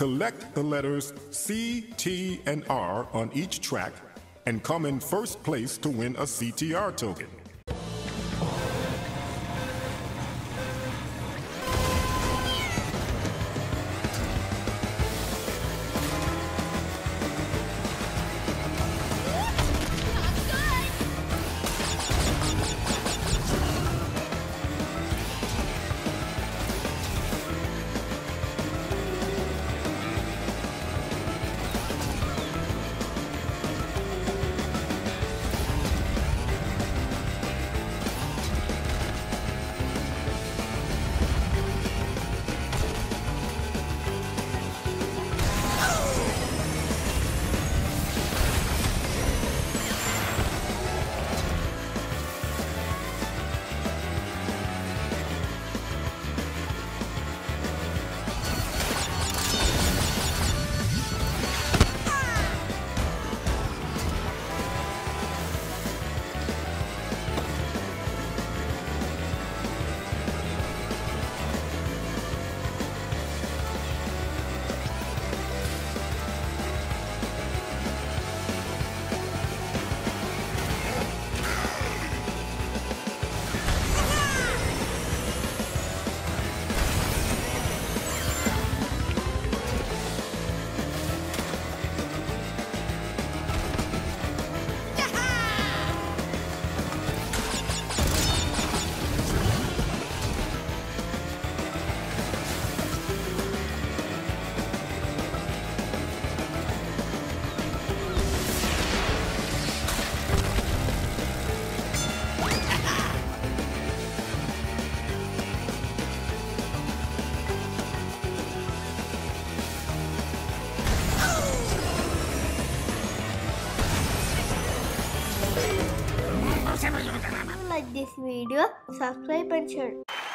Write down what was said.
Collect the letters C, T, and R on each track and come in first place to win a CTR token. Like this video, subscribe and share.